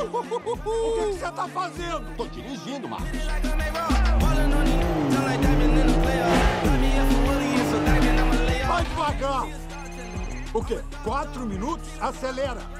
O que você tá fazendo? Tô dirigindo, Marcos. Vai devagar. O quê? Quatro minutos? Acelera.